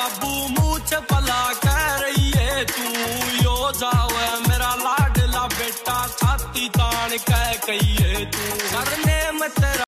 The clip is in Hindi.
बाबू मुँह च कह रही है तू यो जावे मेरा लाडला बेटा, छाती तान कह कही है तू।